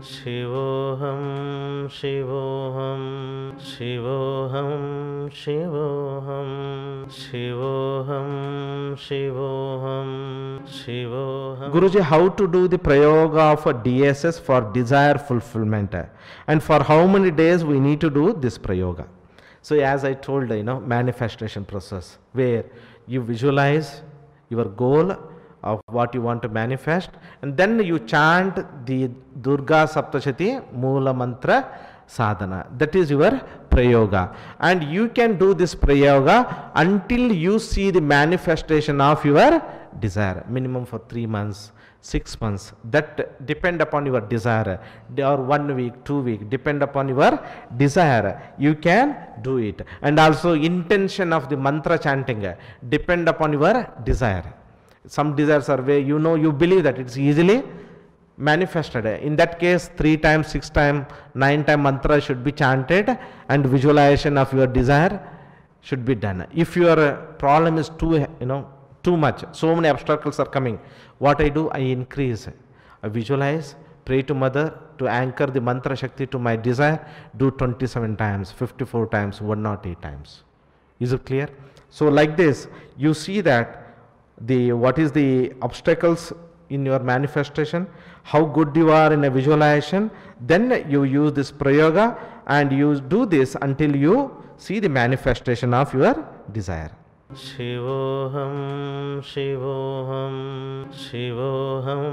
शिवोऽहं शिवोऽहं शिवोऽहं शिवोऽहं शिवोऽहं शिवोऽहं शिवोऽहं Guruji, how to do the prayoga of a DSS for desire fulfillment and for how many days we need to do this prayoga. So, as I told, you know, manifestation process where you visualize your goal of what you want to manifest and then you chant the Durga Saptashati Moola Mantra sadhana. That is your prayoga. And you can do this prayoga until you see the manifestation of your desire. Minimum for three months, six months. That depend upon your desire. Or one week, two week, depend upon your desire. You can do it. And also intention of the mantra chanting depend upon your desire. Some desires are where you know you believe that it's easily manifested. In that case, three times, six times, nine times mantra should be chanted and visualization of your desire should be done. If your uh, problem is too, you know, too much, so many obstacles are coming, what I do, I increase. I visualize, pray to mother to anchor the mantra shakti to my desire, do 27 times, 54 times, 108 times. Is it clear? So like this, you see that the what is the obstacles in your manifestation, how good you are in a visualization, then you use this prayoga and you do this until you see the manifestation of your desire. शिवोऽहं शिवोऽहं शिवोऽहं